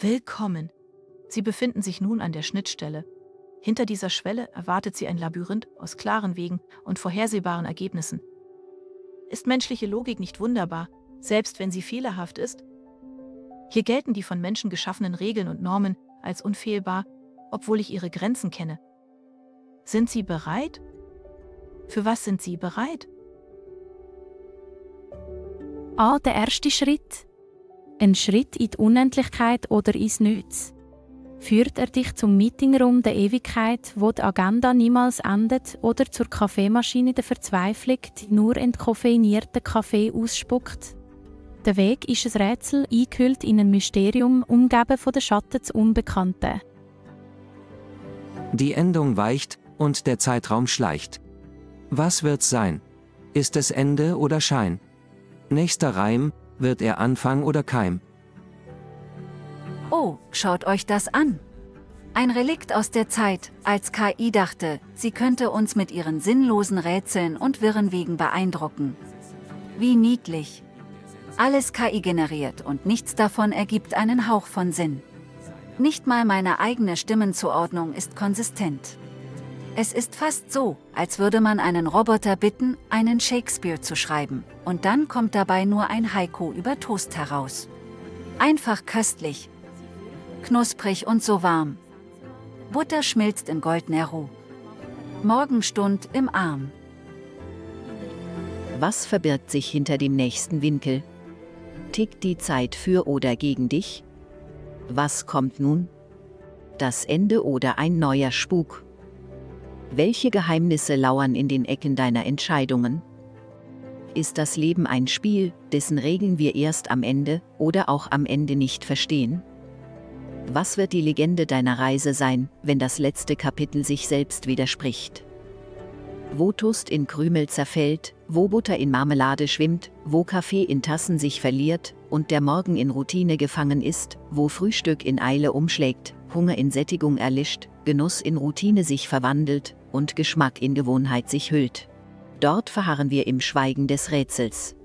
Willkommen. Sie befinden sich nun an der Schnittstelle. Hinter dieser Schwelle erwartet sie ein Labyrinth aus klaren Wegen und vorhersehbaren Ergebnissen. Ist menschliche Logik nicht wunderbar, selbst wenn sie fehlerhaft ist? Hier gelten die von Menschen geschaffenen Regeln und Normen als unfehlbar, obwohl ich ihre Grenzen kenne. Sind Sie bereit? Für was sind Sie bereit? A. Der erste Schritt. Ein Schritt in die Unendlichkeit oder ins Nichts. Führt er dich zum Meetingraum der Ewigkeit, wo die Agenda niemals endet, oder zur Kaffeemaschine der Verzweiflung, die nur entkoffeinierten Kaffee ausspuckt? Der Weg ist ein Rätsel, eingehüllt in ein Mysterium, umgeben von den Schatten des Unbekannten. Die Endung weicht und der Zeitraum schleicht. Was wird's sein? Ist es Ende oder Schein? Nächster Reim, wird er Anfang oder Keim? Oh, schaut euch das an. Ein Relikt aus der Zeit, als KI dachte, sie könnte uns mit ihren sinnlosen Rätseln und wirren Wegen beeindrucken. Wie niedlich. Alles KI generiert und nichts davon ergibt einen Hauch von Sinn. Nicht mal meine eigene Stimmenzuordnung ist konsistent. Es ist fast so, als würde man einen Roboter bitten, einen Shakespeare zu schreiben, und dann kommt dabei nur ein Haiku über Toast heraus. Einfach köstlich, knusprig und so warm. Butter schmilzt in goldener Ruhe. Morgenstund im Arm. Was verbirgt sich hinter dem nächsten Winkel? Tickt die Zeit für oder gegen dich? Was kommt nun? Das Ende oder ein neuer Spuk? Welche Geheimnisse lauern in den Ecken deiner Entscheidungen? Ist das Leben ein Spiel, dessen Regeln wir erst am Ende oder auch am Ende nicht verstehen? Was wird die Legende deiner Reise sein, wenn das letzte Kapitel sich selbst widerspricht? Wo Toast in Krümel zerfällt, wo Butter in Marmelade schwimmt, wo Kaffee in Tassen sich verliert und der Morgen in Routine gefangen ist, wo Frühstück in Eile umschlägt, Hunger in Sättigung erlischt, Genuss in Routine sich verwandelt und Geschmack in Gewohnheit sich hüllt. Dort verharren wir im Schweigen des Rätsels.